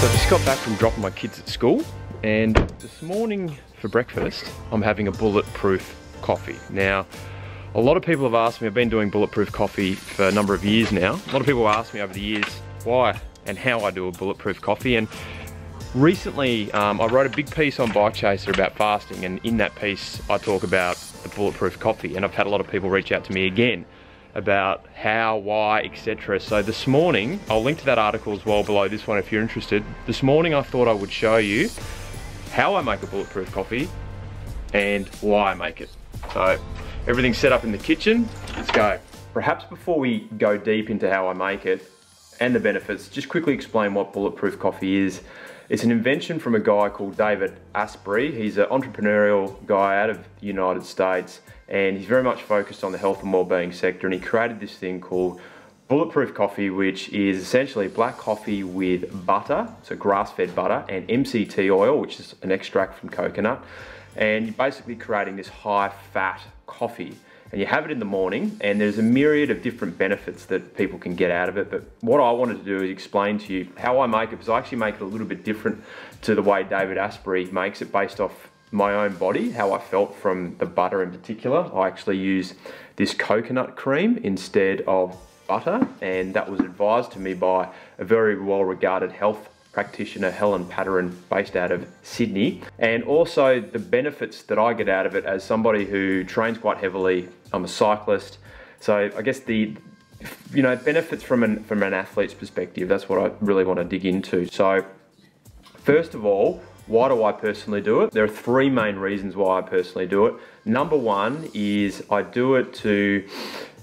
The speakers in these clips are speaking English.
So I just got back from dropping my kids at school and this morning for breakfast I'm having a bulletproof coffee. Now a lot of people have asked me, I've been doing bulletproof coffee for a number of years now. A lot of people asked me over the years why and how I do a bulletproof coffee and recently um, I wrote a big piece on Bike Chaser about fasting and in that piece I talk about the bulletproof coffee and I've had a lot of people reach out to me again about how, why, etc. So this morning, I'll link to that article as well below this one if you're interested. This morning I thought I would show you how I make a bulletproof coffee and why I make it. So everything's set up in the kitchen, let's go. Perhaps before we go deep into how I make it and the benefits, just quickly explain what bulletproof coffee is. It's an invention from a guy called David Asprey. He's an entrepreneurial guy out of the United States and he's very much focused on the health and well-being sector and he created this thing called Bulletproof Coffee which is essentially black coffee with butter, so grass-fed butter and MCT oil which is an extract from coconut and you're basically creating this high-fat coffee and you have it in the morning and there's a myriad of different benefits that people can get out of it but what I wanted to do is explain to you how I make it because I actually make it a little bit different to the way David Asprey makes it based off my own body, how I felt from the butter in particular. I actually use this coconut cream instead of butter, and that was advised to me by a very well regarded health practitioner, Helen Patterson, based out of Sydney. And also the benefits that I get out of it as somebody who trains quite heavily. I'm a cyclist. So I guess the you know benefits from an from an athlete's perspective, that's what I really want to dig into. So first of all, why do I personally do it? There are three main reasons why I personally do it. Number one is I do it to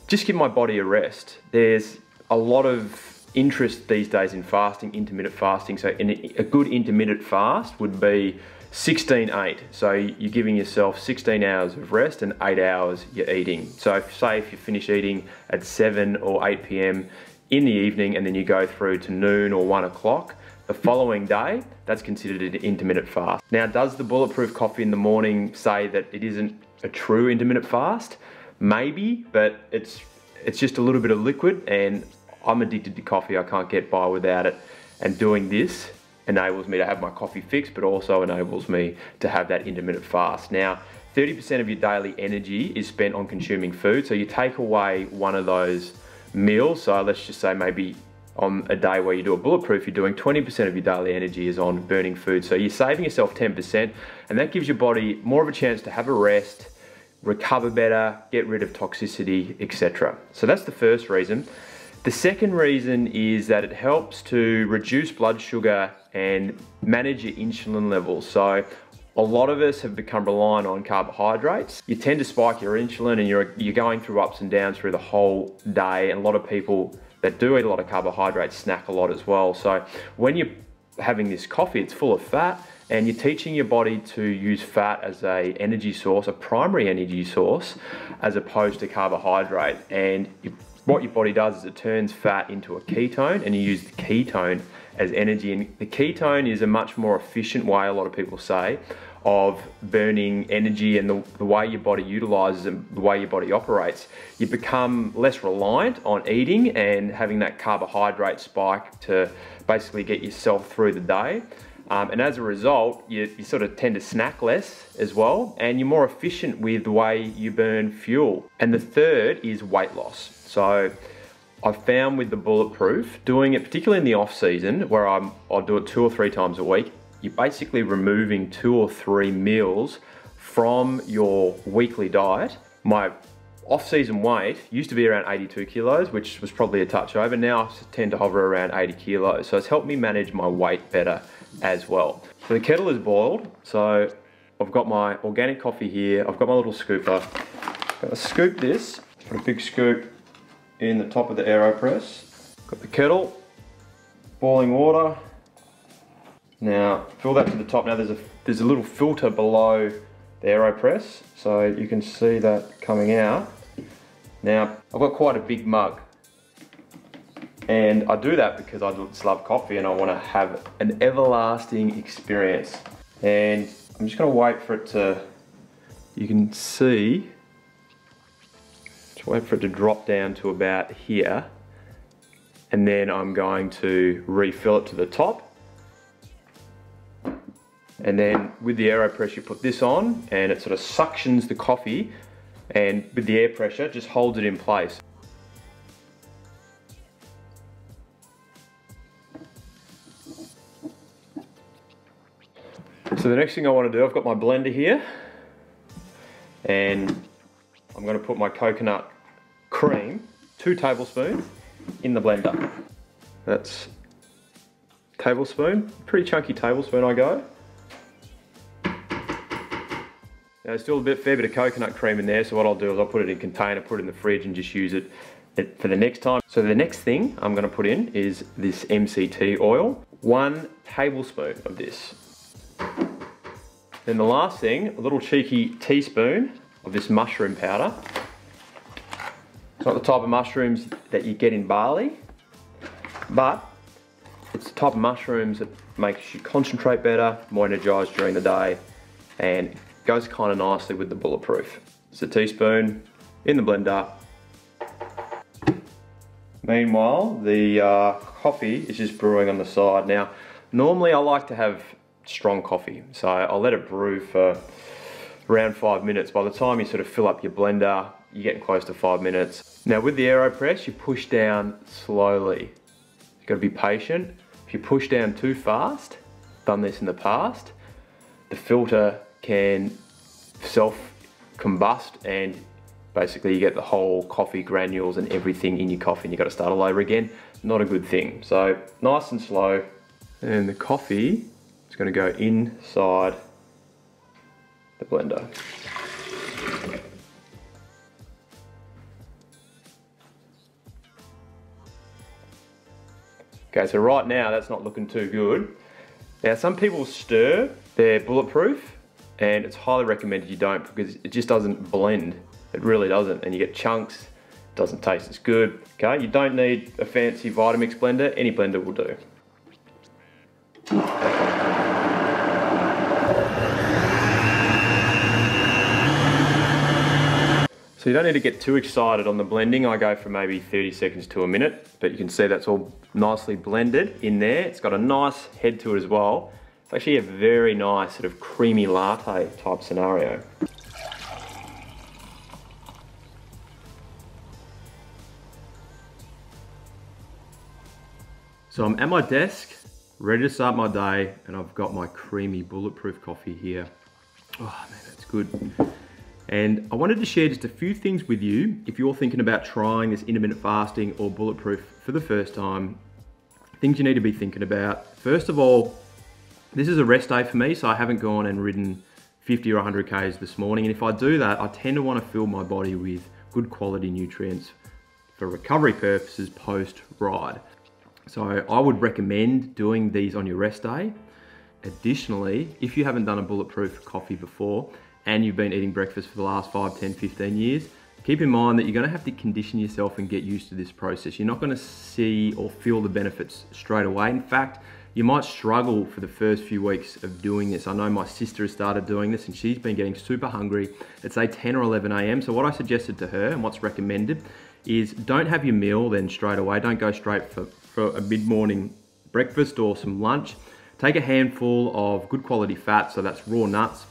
just give my body a rest. There's a lot of interest these days in fasting, intermittent fasting. So a good intermittent fast would be 16-8. So you're giving yourself 16 hours of rest and eight hours you're eating. So say if you finish eating at 7 or 8 p.m. in the evening and then you go through to noon or 1 o'clock, the following day, that's considered an intermittent fast. Now, does the bulletproof coffee in the morning say that it isn't a true intermittent fast? Maybe, but it's it's just a little bit of liquid and I'm addicted to coffee. I can't get by without it. And doing this enables me to have my coffee fixed, but also enables me to have that intermittent fast. Now, 30% of your daily energy is spent on consuming food. So you take away one of those meals. So let's just say maybe on a day where you do a bulletproof, you're doing 20% of your daily energy is on burning food. So you're saving yourself 10%, and that gives your body more of a chance to have a rest, recover better, get rid of toxicity, etc. So that's the first reason. The second reason is that it helps to reduce blood sugar and manage your insulin levels. So a lot of us have become reliant on carbohydrates. You tend to spike your insulin and you're, you're going through ups and downs through the whole day. And a lot of people that do eat a lot of carbohydrates snack a lot as well. So when you're having this coffee, it's full of fat and you're teaching your body to use fat as a energy source, a primary energy source, as opposed to carbohydrate. And what your body does is it turns fat into a ketone and you use the ketone as energy. And the ketone is a much more efficient way, a lot of people say, of burning energy and the, the, way your body utilizes and the way your body operates, you become less reliant on eating and having that carbohydrate spike to basically get yourself through the day. Um, and as a result, you, you sort of tend to snack less as well, and you're more efficient with the way you burn fuel. And the third is weight loss. So I've found with the Bulletproof, doing it particularly in the off season, where I'm, I'll do it two or three times a week, you're basically removing two or three meals from your weekly diet. My off-season weight used to be around 82 kilos, which was probably a touch over. Now I tend to hover around 80 kilos. So it's helped me manage my weight better as well. So the kettle is boiled. So I've got my organic coffee here. I've got my little scooper. Gonna scoop this, put a big scoop in the top of the AeroPress. Got the kettle, boiling water, now, fill that to the top. Now there's a, there's a little filter below the AeroPress, so you can see that coming out. Now, I've got quite a big mug, and I do that because I just love coffee and I want to have an everlasting experience. And I'm just going to wait for it to, you can see, just wait for it to drop down to about here. And then I'm going to refill it to the top And then with the AeroPress, you put this on and it sort of suctions the coffee and with the air pressure, just holds it in place. So the next thing I want to do, I've got my blender here and I'm going to put my coconut cream, two tablespoons, in the blender. That's tablespoon, pretty chunky tablespoon I go. Now there's still a bit, fair bit of coconut cream in there, so what I'll do is I'll put it in a container, put it in the fridge and just use it for the next time. So the next thing I'm gonna put in is this MCT oil. One tablespoon of this. Then the last thing, a little cheeky teaspoon of this mushroom powder. It's not the type of mushrooms that you get in Bali, but it's the type of mushrooms that makes you concentrate better, more energized during the day, and Goes kind of nicely with the bulletproof. It's a teaspoon in the blender. Meanwhile, the uh, coffee is just brewing on the side. Now, normally I like to have strong coffee, so I'll let it brew for around five minutes. By the time you sort of fill up your blender, you're getting close to five minutes. Now with the AeroPress, you push down slowly. You've got to be patient. If you push down too fast, done this in the past, the filter can self combust and basically you get the whole coffee granules and everything in your coffee and you got to start all over again. Not a good thing. So nice and slow. And the coffee is going to go inside the blender. Okay, so right now that's not looking too good. Now some people stir their bulletproof and it's highly recommended you don't because it just doesn't blend. It really doesn't, and you get chunks, doesn't taste as good. Okay, you don't need a fancy Vitamix blender, any blender will do. So you don't need to get too excited on the blending. I go for maybe 30 seconds to a minute, but you can see that's all nicely blended in there. It's got a nice head to it as well. It's actually a very nice sort of creamy latte type scenario. So I'm at my desk, ready to start my day, and I've got my creamy bulletproof coffee here. Oh man, that's good. And I wanted to share just a few things with you if you're thinking about trying this intermittent fasting or bulletproof for the first time. Things you need to be thinking about. First of all, this is a rest day for me, so I haven't gone and ridden 50 or 100 Ks this morning. And if I do that, I tend to want to fill my body with good quality nutrients for recovery purposes post ride. So I would recommend doing these on your rest day. Additionally, if you haven't done a bulletproof coffee before and you've been eating breakfast for the last 5, 10, 15 years, keep in mind that you're gonna to have to condition yourself and get used to this process. You're not gonna see or feel the benefits straight away. In fact, you might struggle for the first few weeks of doing this. I know my sister has started doing this and she's been getting super hungry at say 10 or 11 a.m. So what I suggested to her and what's recommended is don't have your meal then straight away. Don't go straight for, for a mid-morning breakfast or some lunch. Take a handful of good quality fat, so that's raw nuts,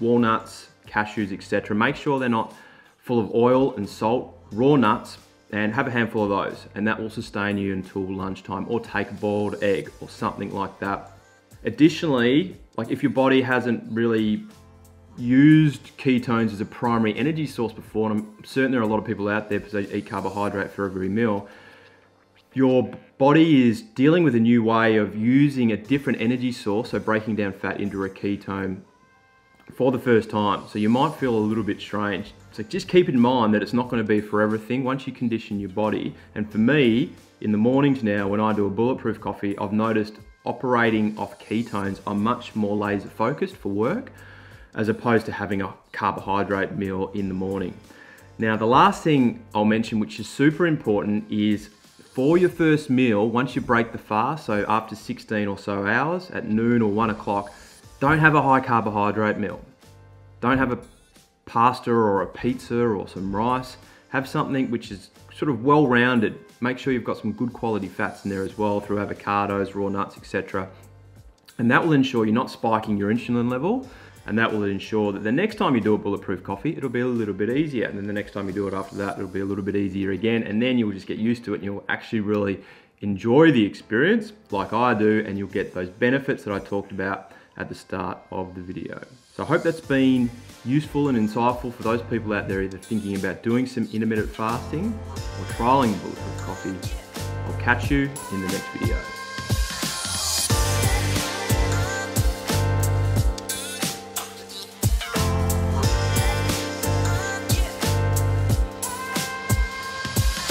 walnuts, cashews, etc. Make sure they're not full of oil and salt. Raw nuts, and have a handful of those and that will sustain you until lunchtime or take a boiled egg or something like that. Additionally, like if your body hasn't really used ketones as a primary energy source before, and I'm certain there are a lot of people out there because they eat carbohydrate for every meal, your body is dealing with a new way of using a different energy source, so breaking down fat into a ketone for the first time. So you might feel a little bit strange. So just keep in mind that it's not gonna be for everything once you condition your body. And for me, in the mornings now, when I do a bulletproof coffee, I've noticed operating off ketones, I'm much more laser focused for work as opposed to having a carbohydrate meal in the morning. Now, the last thing I'll mention, which is super important, is for your first meal, once you break the fast, so after 16 or so hours at noon or one o'clock, don't have a high carbohydrate meal. Don't have a pasta or a pizza or some rice. Have something which is sort of well-rounded. Make sure you've got some good quality fats in there as well through avocados, raw nuts, etc. And that will ensure you're not spiking your insulin level and that will ensure that the next time you do a bulletproof coffee, it'll be a little bit easier. And then the next time you do it after that, it'll be a little bit easier again. And then you'll just get used to it and you'll actually really enjoy the experience like I do and you'll get those benefits that I talked about at the start of the video. So I hope that's been useful and insightful for those people out there either thinking about doing some intermittent fasting or trialing bulletproof coffee. I'll catch you in the next video.